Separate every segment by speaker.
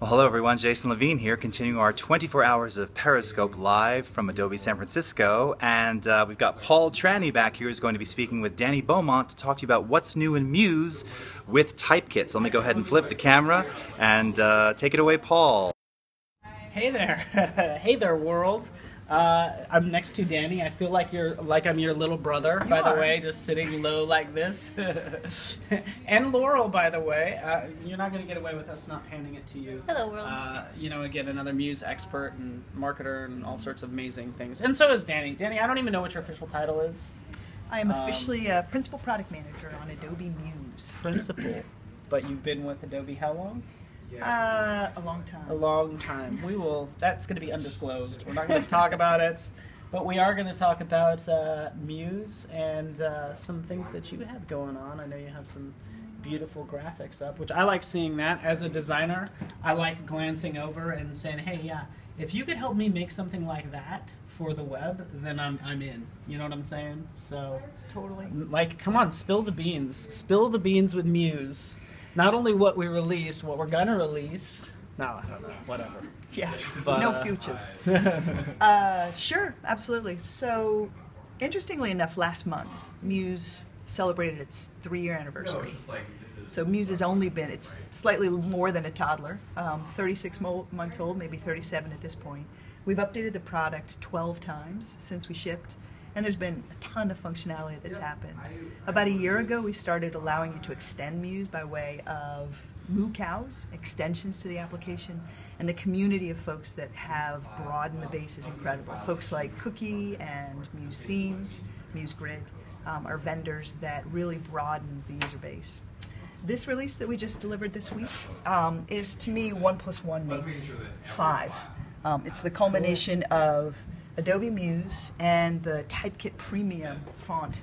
Speaker 1: Well, hello everyone, Jason Levine here, continuing our 24 hours of Periscope live from Adobe San Francisco. And uh, we've got Paul Trani back here who's going to be speaking with Dani Beaumont to talk to you about what's new in Muse with Typekit. So let me go ahead and flip the camera and uh, take it away, Paul.
Speaker 2: Hey there, hey there, world. Uh, I'm next to Dani. I feel like you're like I'm your little brother, by the way, just sitting low like this. and Laurel, by the way, uh, you're not going to get away with us not handing it to you.
Speaker 3: Hello, world.
Speaker 2: Uh, you know, again, another Muse expert and marketer and all sorts of amazing things. And so is Dani. Dani, I don't even know what your official title is.
Speaker 3: I am
Speaker 2: um,
Speaker 3: officially a principal product manager on Adobe Muse.
Speaker 2: Principal. but you've been with Adobe how long?
Speaker 3: Uh, a long time.
Speaker 2: a long time. We will. That's going to be undisclosed. We're not going to talk about it, but we are going to talk about uh, Muse and uh, some things that you have going on. I know you have some beautiful graphics up, which I like seeing that as a designer. I like glancing over and saying, "Hey, yeah, if you could help me make something like that for the web, then I'm I'm in." You know what I'm saying? So,
Speaker 3: Totally.
Speaker 2: like, come on, spill the beans. Spill the beans with Muse. Not only what we released, what we're gonna release. No, I don't know. Whatever.
Speaker 3: Yeah.
Speaker 2: But,
Speaker 3: no
Speaker 2: uh,
Speaker 3: futures. Uh, sure, absolutely. So, interestingly enough, last month, Muse celebrated its three-year anniversary. So Muse has only been, it's slightly more than a toddler, um, 36 mo- months old, maybe 37 at this point. We've updated the product 12 times since we shipped, and there's been a ton of functionality that's happened. About a year ago, we started allowing you to extend Muse by way of MuCows, extensions to the application, and the community of folks that have broadened the base is incredible. Folks like Cookie and Muse Themes, Muse Grid um, are vendors that really broaden the user base. This release that we just delivered this week um, is to me one plus one makes five. Um, it's the culmination of Adobe Muse and the Typekit Premium font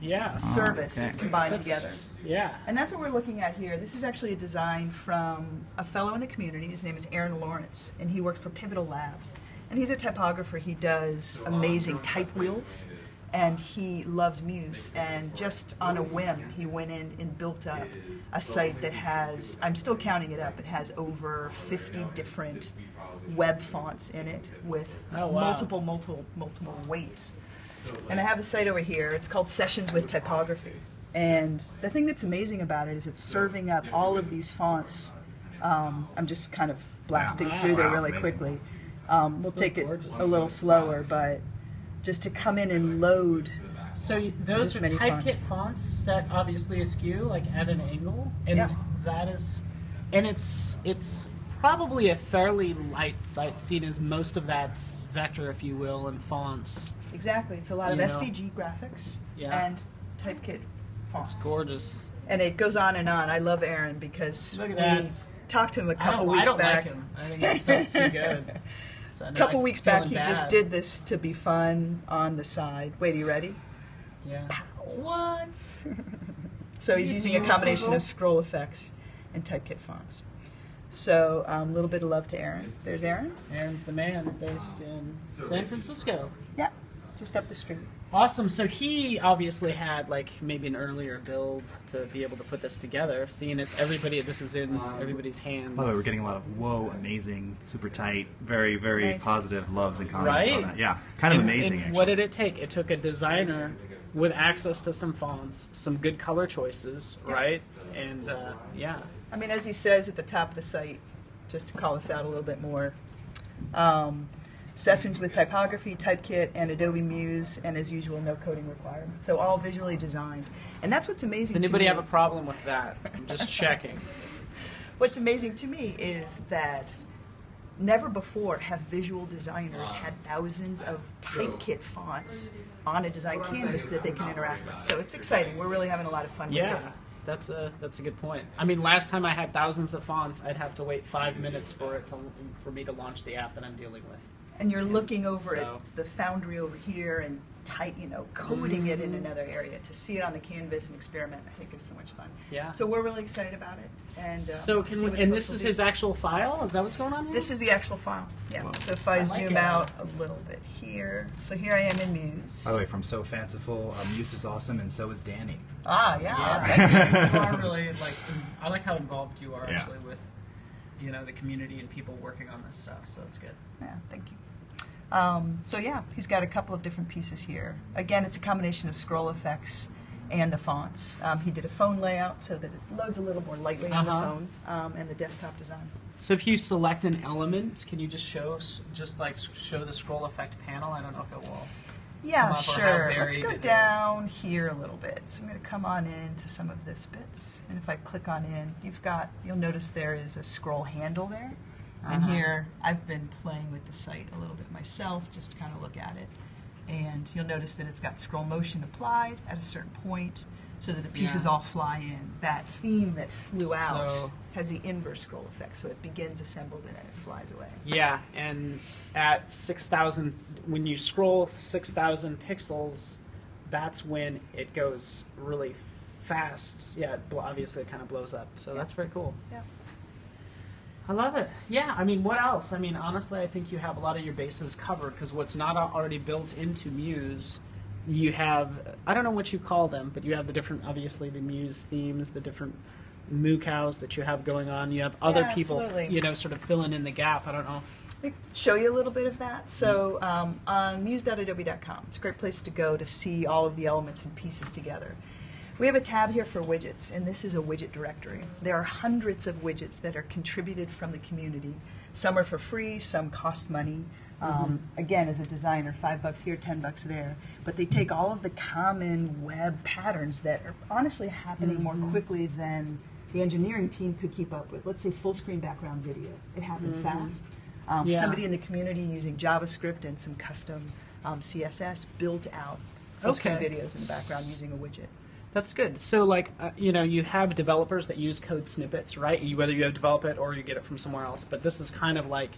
Speaker 2: Yeah.
Speaker 3: service
Speaker 1: okay.
Speaker 3: combined
Speaker 2: That's-
Speaker 3: together.
Speaker 2: Yeah.
Speaker 3: And that's what we're looking at here. This is actually a design from a fellow in the community. His name is Aaron Lawrence, and he works for Pivotal Labs. And he's a typographer. He does amazing type wheels, and he loves Muse. And just on a whim, he went in and built up a site that has, I'm still counting it up, it has over 50 different web fonts in it with
Speaker 2: Oh, wow.
Speaker 3: multiple, multiple, multiple weights. And I have the site over here. It's called Sessions with Typography. And the thing that's amazing about it is it's serving up all of these fonts. Um, I'm just kind of blasting
Speaker 2: Wow.
Speaker 3: through there really
Speaker 1: amazing.
Speaker 3: quickly. Um, we'll take it a little slower, but just to come in and load.
Speaker 2: So those are
Speaker 3: many
Speaker 2: typekit fonts. set obviously askew, like at an angle, and
Speaker 3: Yeah.
Speaker 2: that is, and it's it's probably a fairly light site, seen as most of that's vector, if you will, and fonts.
Speaker 3: Exactly. It's a lot of
Speaker 2: You know.
Speaker 3: SVG graphics
Speaker 2: Yeah.
Speaker 3: and Typekit fonts.
Speaker 2: It's gorgeous.
Speaker 3: And it goes on and on. I love Aaron because
Speaker 2: Look at
Speaker 3: we
Speaker 2: that.
Speaker 3: talked to him a couple
Speaker 2: don't, I
Speaker 3: weeks
Speaker 2: don't
Speaker 3: back.
Speaker 2: like him. I think that stuff's too good. So
Speaker 3: A couple
Speaker 2: I'm
Speaker 3: weeks back,
Speaker 2: feeling
Speaker 3: he just did this to be fun on the side. Wait, are you ready?
Speaker 2: Yeah. What?
Speaker 3: So he's using a combination of scroll effects and typekit fonts. So a um, little bit of love to Aaron. There's Aaron.
Speaker 2: Aaron's the man, based in San Francisco.
Speaker 3: Yeah, just up the street.
Speaker 2: Awesome. So he obviously had like maybe an earlier build to be able to put this together, seeing as everybody this is in everybody's hands.
Speaker 1: By the way, we're getting a lot of whoa, amazing, super tight, very, very
Speaker 3: Nice.
Speaker 1: positive loves and comments on that. Yeah, kind of
Speaker 2: And-
Speaker 1: amazing.
Speaker 2: and
Speaker 1: actually.
Speaker 2: what did it take? It took a designer with access to some fonts, some good color choices, right? And uh, yeah,
Speaker 3: I mean, as he says at the top of the site, just to call us out a little bit more, um, sessions with typography, typekit, and Adobe Muse, and as usual, no coding required. So all visually designed, and that's what's amazing.
Speaker 2: does
Speaker 3: to
Speaker 2: anybody have a problem with that? I'm just checking.
Speaker 3: What's amazing to me is that never before have visual designers had thousands of typekit fonts on a design canvas that they can interact with. So it's exciting. We're really having a lot of fun with
Speaker 2: Yeah,
Speaker 3: it.
Speaker 2: That's a that's a good point. I mean, last time I had thousands of fonts, I'd have to wait five minutes for it to for me to launch the app that I'm dealing with.
Speaker 3: And you're looking over
Speaker 2: So-
Speaker 3: at the foundry over here and tight, you know, coding it in another area to see it on the canvas and experiment. I think is so much fun.
Speaker 2: Yeah.
Speaker 3: So we're really excited about it. And uh,
Speaker 2: So can we, and this is
Speaker 3: do.
Speaker 2: his actual file. Is that what's going on here?
Speaker 3: This is the actual file. Yeah. So if I,
Speaker 2: I
Speaker 3: zoom
Speaker 2: it.
Speaker 3: out a little bit here, so here I am in Muse.
Speaker 1: By the way, from So Fanciful, um, Muse is awesome, and so is Dani.
Speaker 3: Ah, yeah.
Speaker 2: Yeah, you are really like. I like how involved you are
Speaker 1: Yeah.
Speaker 2: actually with you know the community and people working on this stuff. So it's good.
Speaker 3: Yeah, thank you. Um, so yeah, he's got a couple of different pieces here. Again, it's a combination of scroll effects and the fonts. Um, he did a phone layout so that it loads a little more lightly on the
Speaker 2: Uh-huh.
Speaker 3: phone um, and the desktop design.
Speaker 2: So if you select an element, can you just show s- just like s- show the scroll effect panel? I don't know if it will.
Speaker 3: Yeah,
Speaker 2: Come up or how
Speaker 3: sure. Let's go
Speaker 2: it is.
Speaker 3: down here a little bit. So I'm going to come on in to some of this bits. And if I click on in, you've got, you'll notice there is a scroll handle there. And
Speaker 2: Uh-huh.
Speaker 3: here, I've been playing with the site a little bit myself, just to kind of look at it. And you'll notice that it's got scroll motion applied at a certain point so that the pieces
Speaker 2: Yeah.
Speaker 3: all fly in. That theme that flew out
Speaker 2: So-
Speaker 3: has the inverse scroll effect. So it begins assembled and then it flies away.
Speaker 2: Yeah, and at six thousand, when you scroll six thousand pixels, that's when it goes really fast. Yeah, obviously it kind of blows up. So that's very cool.
Speaker 3: Yeah.
Speaker 2: I love it. Yeah, I mean, what else? I mean, honestly, I think you have a lot of your bases covered because what's not already built into Muse, you have, I don't know what you call them, but you have the different, obviously, the Muse themes, the different MuCows that you have going on. You have other
Speaker 3: Yeah,
Speaker 2: people,
Speaker 3: absolutely.
Speaker 2: you know, sort of filling in the gap. I don't know.
Speaker 3: Let me show you a little bit of that. So um, on muse.adobe.com, it's a great place to go to see all of the elements and pieces together. We have a tab here for widgets, and this is a widget directory. There are hundreds of widgets that are contributed from the community. Some are for free, some cost money. Um, Again, as a designer, five bucks here, ten bucks there. But they take all of the common web patterns that are honestly happening more quickly than the engineering team could keep up with. Let's say full screen background video. It happened fast. Um,
Speaker 2: Yeah.
Speaker 3: Somebody in the community using JavaScript and some custom um, CSS built out full screen videos in the background using a widget.
Speaker 2: That's good. So, like, uh, you know, you have developers that use code snippets, right? You, whether you develop it or you get it from somewhere else. But this is kind of like,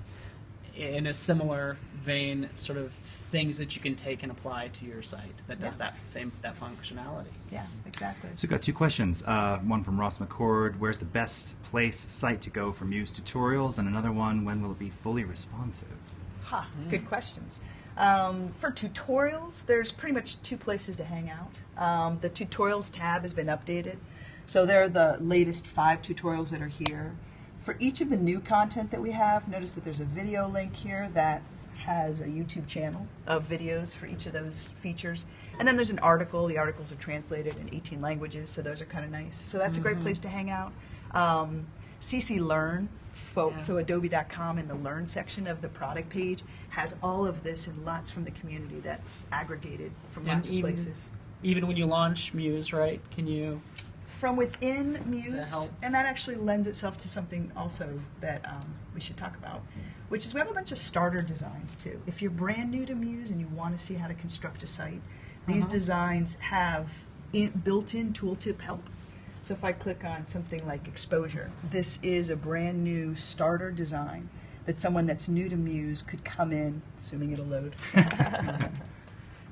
Speaker 2: in a similar vein, sort of things that you can take and apply to your site that does
Speaker 3: Yeah.
Speaker 2: that same that functionality.
Speaker 3: Yeah, exactly.
Speaker 1: So we've got two questions. Uh, one from Ross McCord, where's the best place site to go for Muse tutorials? And another one, when will it be fully responsive?
Speaker 3: Ha, good questions. Um, for tutorials, there's pretty much two places to hang out. Um, the tutorials tab has been updated. So there are the latest five tutorials that are here. For each of the new content that we have, notice that there's a video link here that has a YouTube channel of videos for each of those features. And then there's an article. The articles are translated in 18 languages, so those are kind of nice. So that's a great place to hang out. Um, CC Learn, folks,
Speaker 2: Yeah.
Speaker 3: so adobe.com in the Learn section of the product page has all of this and lots from the community that's aggregated from
Speaker 2: And
Speaker 3: lots of
Speaker 2: even-
Speaker 3: places.
Speaker 2: Even when you launch Muse, right? Can you?
Speaker 3: From within Muse, and that actually lends itself to something also that um, we should talk about, which is we have a bunch of starter designs too. If you're brand new to Muse and you want to see how to construct a site, these
Speaker 2: Uh-huh.
Speaker 3: designs have in, built-in tooltip help. So if I click on something like exposure, this is a brand new starter design that someone that's new to Muse could come in, assuming it'll load,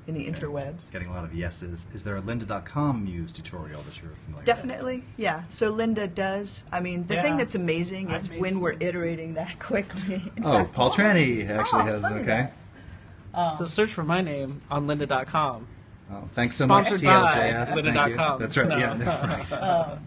Speaker 3: in the interwebs.
Speaker 1: Getting a lot of yeses. Is there a lynda.com Muse tutorial that you're familiar with?
Speaker 3: Definitely, yeah. So Lynda does. I mean, the
Speaker 2: Yeah.
Speaker 3: thing that's amazing is
Speaker 2: made
Speaker 3: when we're iterating that quickly. In
Speaker 1: Oh,
Speaker 3: fact,
Speaker 1: Paul
Speaker 3: has Trani
Speaker 1: actually
Speaker 3: Oh,
Speaker 1: has, okay.
Speaker 3: Um,
Speaker 2: so search for my name on lynda.com.
Speaker 1: Oh, thanks so
Speaker 2: Sponsored
Speaker 1: much,
Speaker 2: by
Speaker 1: TLJS. Thank you.
Speaker 2: lynda.com.
Speaker 1: That's right,
Speaker 2: No.
Speaker 1: yeah, that's right.
Speaker 3: um,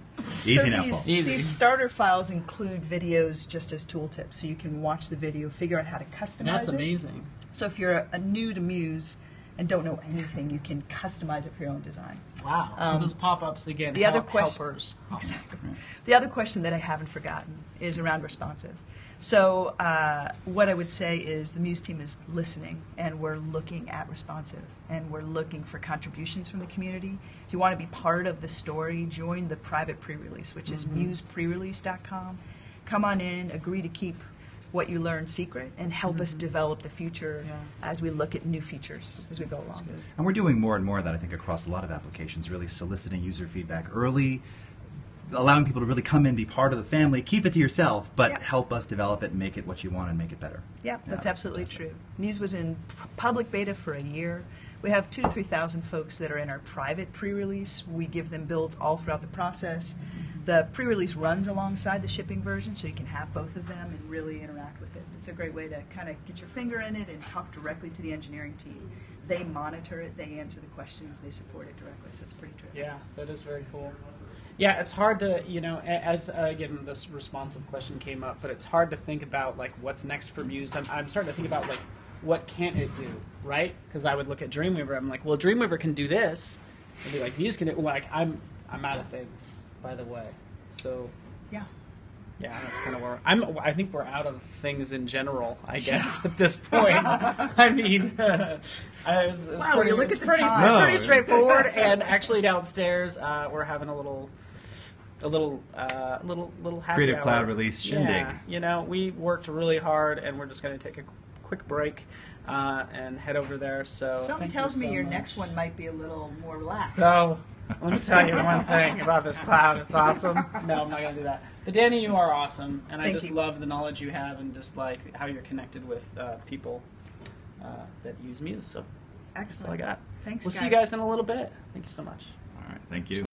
Speaker 1: Easy
Speaker 3: so
Speaker 1: now,
Speaker 3: these,
Speaker 2: Easy.
Speaker 3: these starter files include videos just as tooltips, so you can watch the video, figure out how to customize
Speaker 2: That's
Speaker 3: it.
Speaker 2: amazing.
Speaker 3: So if you're a, a new to Muse and don't know anything, you can customize it for your own design.
Speaker 2: Wow. so
Speaker 3: Um,
Speaker 2: those pop-ups again.
Speaker 3: the other
Speaker 2: help-
Speaker 3: question-
Speaker 2: helpers.
Speaker 3: Exactly. The other question that I haven't forgotten is around responsive. So, uh, what I would say is the Muse team is listening and we're looking at responsive and we're looking for contributions from the community. If you want to be part of the story, join the private pre release, which is museprerelease.com. Come on in, agree to keep what you learn secret, and help us develop the future
Speaker 2: Yeah.
Speaker 3: as we look at new features as we go along.
Speaker 1: And we're doing more and more of that, I think, across a lot of applications, really soliciting user feedback early, allowing people to really come in, be part of the family, keep it to yourself, but
Speaker 3: Yeah.
Speaker 1: help us develop it, and make it what you want, and make it better.
Speaker 3: Yeah, that's absolutely
Speaker 1: fantastic.
Speaker 3: true. Muse was in public beta for a year. We have two to three thousand folks that are in our private pre-release. We give them builds all throughout the process. The pre-release runs alongside the shipping version, so you can have both of them and really interact with it. It's a great way to kind of get your finger in it and talk directly to the engineering team. They monitor it, they answer the questions, they support it directly, so it's pretty terrific.
Speaker 2: Yeah, that is very cool. Yeah, it's hard to, you know, as uh, again this responsive question came up, but it's hard to think about like what's next for Muse. I'm, I'm starting to think about like what can't it do, right? Because I would look at Dreamweaver, I'm like, well, Dreamweaver can do this, and be like, Muse can do. Like, I'm I'm out of things, by the way. So
Speaker 3: Yeah.
Speaker 2: Yeah, that's kind of where I'm. I think we're out of things in general. I guess at this point. I mean, uh, it's, it's
Speaker 3: Wow,
Speaker 2: pretty,
Speaker 3: you look
Speaker 2: it's
Speaker 3: at the
Speaker 2: pretty,
Speaker 3: time.
Speaker 2: it's
Speaker 1: No,
Speaker 2: pretty straightforward. and actually, downstairs uh, we're having a little, a little, uh, little, little happy
Speaker 1: Creative
Speaker 2: hour.
Speaker 1: Cloud release shindig.
Speaker 2: Yeah, you know, we worked really hard, and we're just going to take a quick break uh, and head over there. So
Speaker 3: Something
Speaker 2: thank
Speaker 3: tells
Speaker 2: you
Speaker 3: me your
Speaker 2: much.
Speaker 3: next one might be a little more relaxed.
Speaker 2: So, let me tell you one thing about this cloud. It's awesome. No, I'm not going to do that. But Dani, you are awesome, and I just
Speaker 3: you.
Speaker 2: love the knowledge you have and just like how you're connected with uh, people uh, that use Muse. So that's all I
Speaker 3: Excellent.
Speaker 2: got.
Speaker 3: Thanks,
Speaker 2: We'll see you
Speaker 3: guys.
Speaker 2: guys in a little bit. Thank you so much.
Speaker 1: All right, thank you.